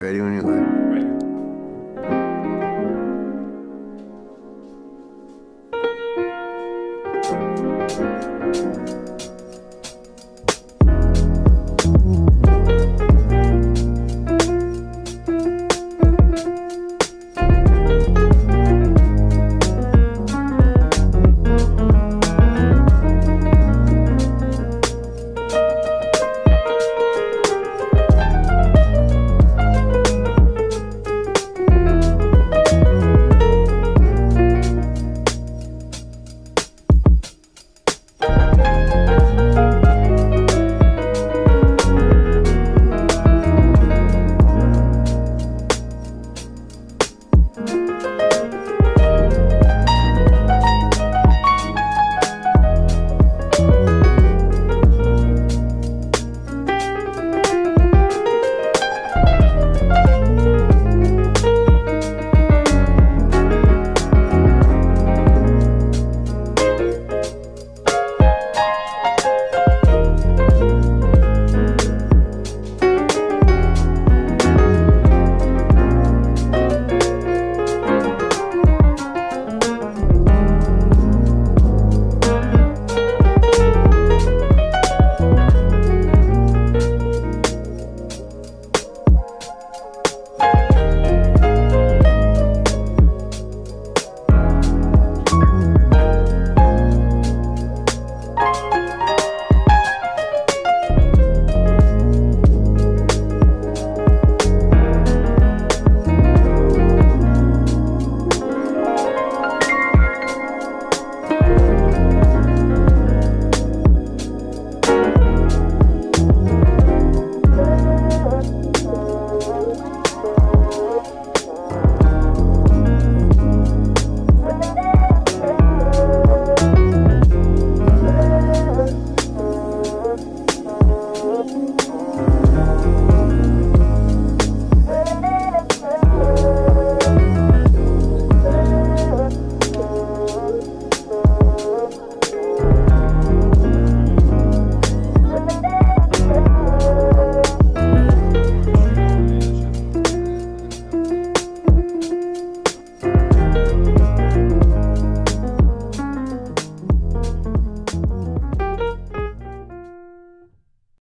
Ready when you like.